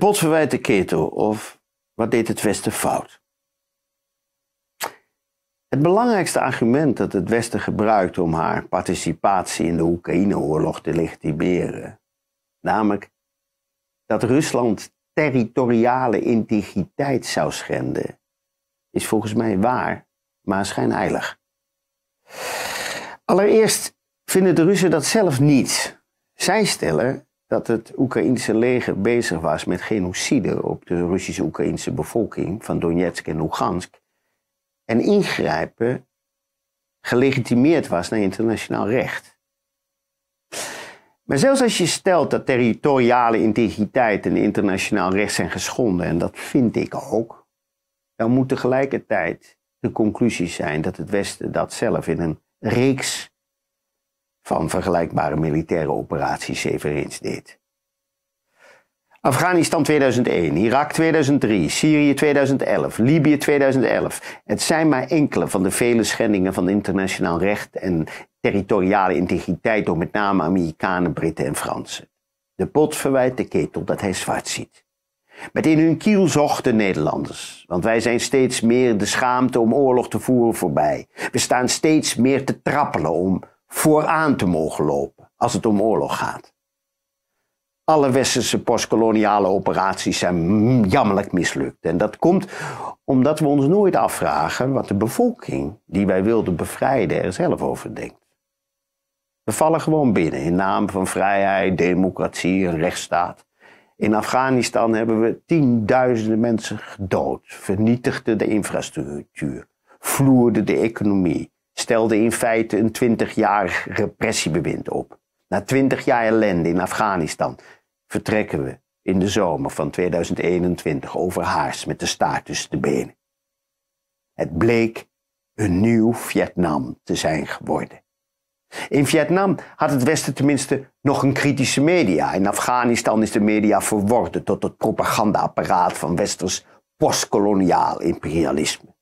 pot verwijt de ketel of wat deed het Westen fout? Het belangrijkste argument dat het Westen gebruikt om haar participatie in de Oekraïne-oorlog te legitimeren, namelijk dat Rusland territoriale integriteit zou schenden, is volgens mij waar, maar schijnheilig. Allereerst vinden de Russen dat zelf niet. Zij stellen dat het Oekraïense leger bezig was met genocide op de Russisch-Oekraïnse bevolking van Donetsk en Lugansk en ingrijpen gelegitimeerd was naar internationaal recht. Maar zelfs als je stelt dat territoriale integriteit en internationaal recht zijn geschonden, en dat vind ik ook, dan moet tegelijkertijd de conclusie zijn dat het Westen dat zelf in een reeks van vergelijkbare militaire operaties eveneens deed. Afghanistan 2001, Irak 2003, Syrië 2011, Libië 2011. Het zijn maar enkele van de vele schendingen van internationaal recht en territoriale integriteit door met name Amerikanen, Britten en Fransen. De pot verwijt de ketel dat hij zwart ziet. Met in hun kiel zochten Nederlanders, want wij zijn steeds meer de schaamte om oorlog te voeren voorbij. We staan steeds meer te trappelen om vooraan te mogen lopen als het om oorlog gaat. Alle westerse postkoloniale operaties zijn jammerlijk mislukt. En dat komt omdat we ons nooit afvragen wat de bevolking die wij wilden bevrijden er zelf over denkt. We vallen gewoon binnen in naam van vrijheid, democratie en rechtsstaat. In Afghanistan hebben we tienduizenden mensen gedood, vernietigden de infrastructuur, vloerden de economie, stelden in feite een twintigjarig repressiebewind op. Na twintig jaar ellende in Afghanistan vertrekken we in de zomer van 2021 over haars met de staart tussen de benen. Het bleek een nieuw Vietnam te zijn geworden. In Vietnam had het Westen tenminste nog een kritische media. In Afghanistan is de media verworden tot het propagandaapparaat van westers postkoloniaal imperialisme.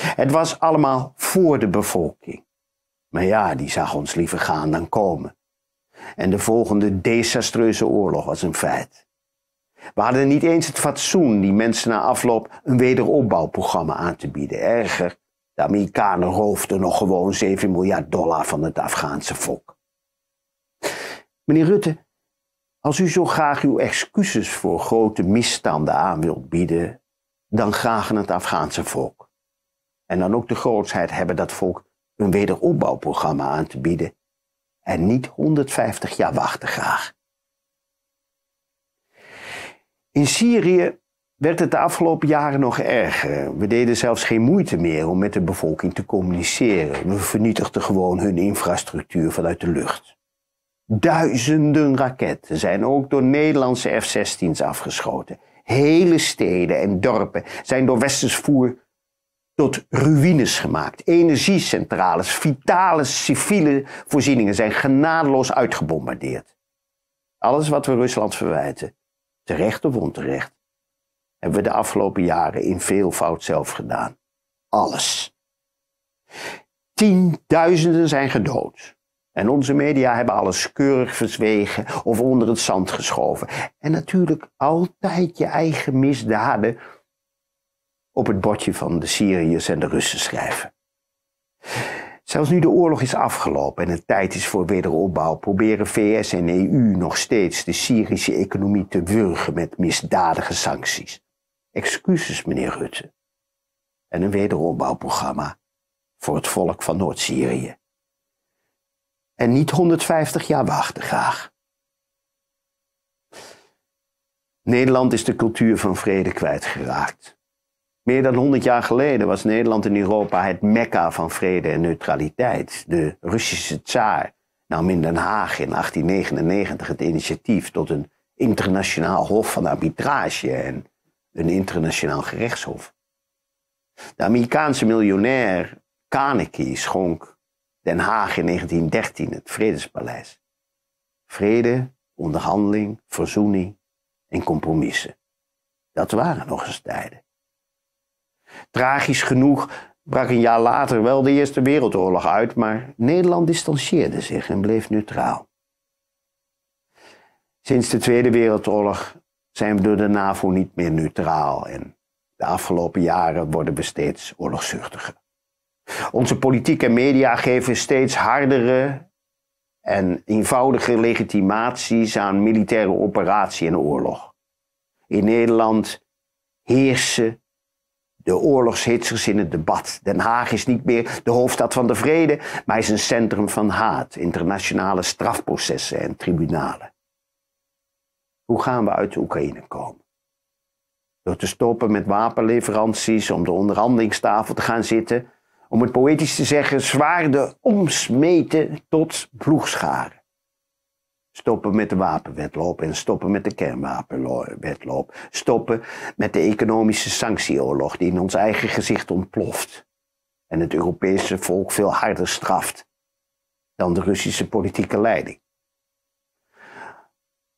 Het was allemaal voor de bevolking. Maar ja, die zag ons liever gaan dan komen. En de volgende desastreuze oorlog was een feit. We hadden niet eens het fatsoen die mensen na afloop een wederopbouwprogramma aan te bieden. Erger, de Amerikanen roofden nog gewoon 7 miljard dollar van het Afghaanse volk. Meneer Rutte, als u zo graag uw excuses voor grote misstanden aan wilt bieden, dan graag aan het Afghaanse volk. En dan ook de grootsheid hebben dat volk een wederopbouwprogramma aan te bieden en niet 150 jaar wachten graag. In Syrië werd het de afgelopen jaren nog erger. We deden zelfs geen moeite meer om met de bevolking te communiceren. We vernietigden gewoon hun infrastructuur vanuit de lucht. Duizenden raketten zijn ook door Nederlandse F-16's afgeschoten. Hele steden en dorpen zijn door westers voer tot ruïnes gemaakt. Energiecentrales, vitale civiele voorzieningen zijn genadeloos uitgebombardeerd. Alles wat we Rusland verwijten, terecht of onterecht, hebben we de afgelopen jaren in veel fout zelf gedaan. Alles. Tienduizenden zijn gedood. En onze media hebben alles keurig verzwegen of onder het zand geschoven. En natuurlijk altijd je eigen misdaden op het bordje van de Syriërs en de Russen schrijven. Zelfs nu de oorlog is afgelopen en het tijd is voor wederopbouw, proberen VS en EU nog steeds de Syrische economie te wurgen met misdadige sancties. Excuses, meneer Rutte. En een wederopbouwprogramma voor het volk van Noord-Syrië. En niet 150 jaar wachten graag. Nederland is de cultuur van vrede kwijtgeraakt. Meer dan 100 jaar geleden was Nederland in Europa het mekka van vrede en neutraliteit. De Russische tsaar nam in Den Haag in 1899 het initiatief tot een internationaal hof van arbitrage en een internationaal gerechtshof. De Amerikaanse miljonair Carnegie schonk Den Haag in 1913 het Vredespaleis. Vrede, onderhandeling, verzoening en compromissen. Dat waren nog eens tijden. Tragisch genoeg brak een jaar later wel de Eerste Wereldoorlog uit, maar Nederland distancieerde zich en bleef neutraal. Sinds de Tweede Wereldoorlog zijn we door de NAVO niet meer neutraal en de afgelopen jaren worden we steeds oorlogszuchtiger. Onze politiek en media geven steeds hardere en eenvoudige legitimaties aan militaire operatie en oorlog. In Nederland heersen de oorlogshitsers in het debat. Den Haag is niet meer de hoofdstad van de vrede, maar is een centrum van haat, internationale strafprocessen en tribunalen. Hoe gaan we uit de Oekraïne komen? Door te stoppen met wapenleveranties, om de onderhandelingstafel te gaan zitten, om het poëtisch te zeggen, zwaarden omsmeten tot ploegscharen. Stoppen met de wapenwetloop en stoppen met de kernwapenwetloop. Stoppen met de economische sanctieoorlog die in ons eigen gezicht ontploft. En het Europese volk veel harder straft dan de Russische politieke leiding.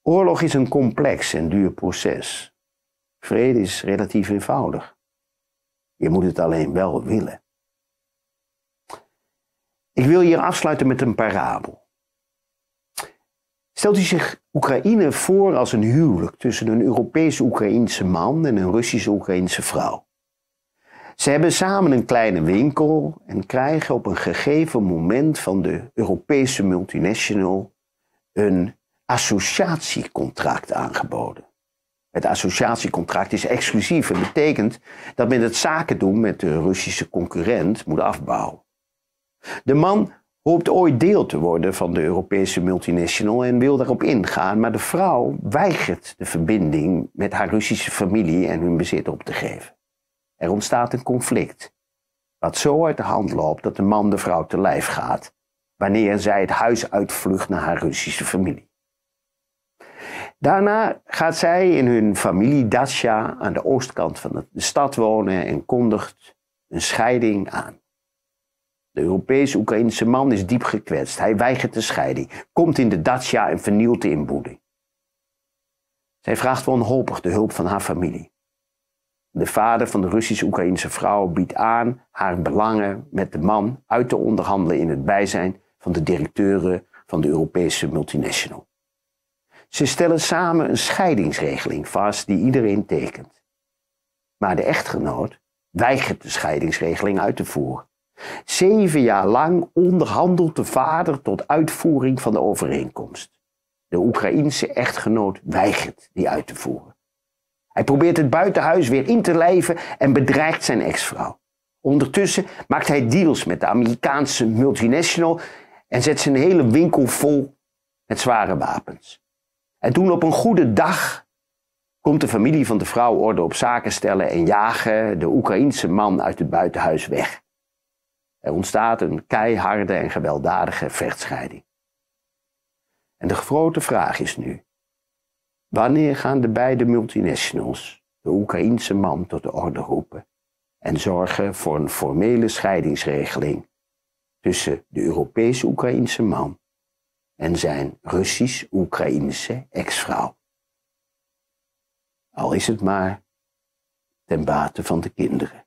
Oorlog is een complex en duur proces. Vrede is relatief eenvoudig. Je moet het alleen wel willen. Ik wil hier afsluiten met een parabel. Stelt u zich Oekraïne voor als een huwelijk tussen een Europese Oekraïense man en een Russische Oekraïense vrouw. Ze hebben samen een kleine winkel en krijgen op een gegeven moment van de Europese multinational een associatiecontract aangeboden. Het associatiecontract is exclusief en betekent dat men het zaken doen met de Russische concurrent moet afbouwen. De man hoopt ooit deel te worden van de Europese multinational en wil daarop ingaan, maar de vrouw weigert de verbinding met haar Russische familie en hun bezit op te geven. Er ontstaat een conflict, wat zo uit de hand loopt dat de man de vrouw te lijf gaat, wanneer zij het huis uitvlucht naar haar Russische familie. Daarna gaat zij in hun familie Dacia aan de oostkant van de stad wonen en kondigt een scheiding aan. De Europese Oekraïnse man is diep gekwetst. Hij weigert de scheiding, komt in de Dacia en vernielt de inboeding. Zij vraagt wanhopig de hulp van haar familie. De vader van de Russisch-Oekraïnse vrouw biedt aan haar belangen met de man uit te onderhandelen in het bijzijn van de directeuren van de Europese multinational. Ze stellen samen een scheidingsregeling vast die iedereen tekent. Maar de echtgenoot weigert de scheidingsregeling uit te voeren. Zeven jaar lang onderhandelt de vader tot uitvoering van de overeenkomst. De Oekraïense echtgenoot weigert die uit te voeren. Hij probeert het buitenhuis weer in te lijven en bedreigt zijn ex-vrouw. Ondertussen maakt hij deals met de Amerikaanse multinational en zet zijn hele winkel vol met zware wapens. En toen op een goede dag komt de familie van de vrouw orde op zaken stellen en jagen de Oekraïense man uit het buitenhuis weg. Er ontstaat een keiharde en gewelddadige vechtscheiding. En de grote vraag is nu: wanneer gaan de beide multinationals de Oekraïense man tot de orde roepen en zorgen voor een formele scheidingsregeling tussen de Europese Oekraïense man en zijn Russisch-Oekraïnse ex-vrouw? Al is het maar ten bate van de kinderen.